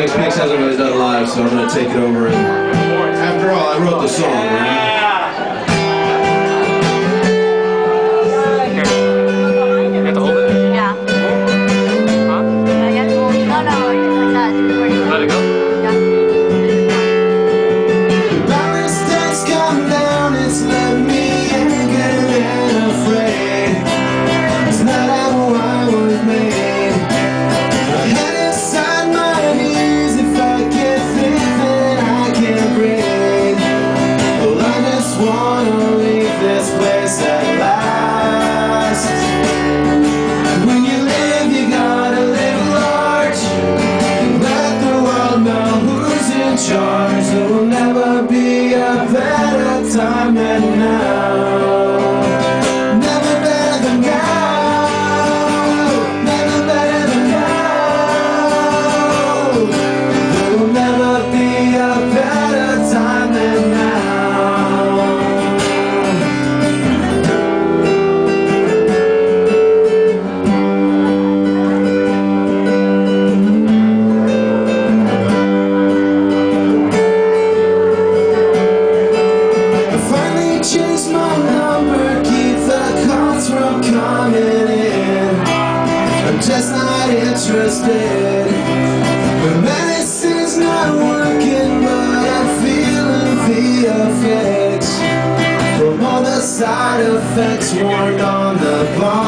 Mix. Mix hasn't really done live, so I'm gonna take it over. And after all, I wrote the song, right? time at night. just not interested. The medicine's not working But I'm feeling the effects. From all the side effects Worn on the bone.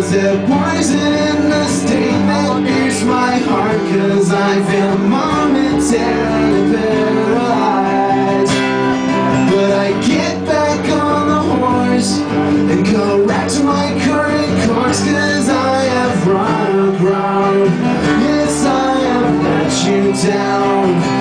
Was there poison in the statement? Pierce my heart Cause I feel momentarily paralyzed But I get back on the horse And correct my current course Cause I have run aground Yes, I have let you down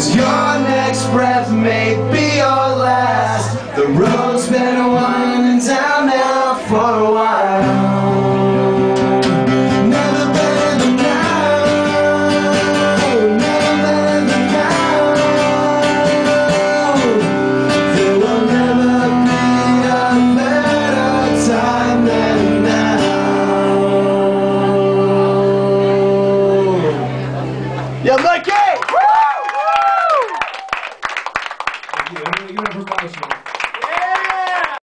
Cause your next breath may be your last. The road's been a Aplausos.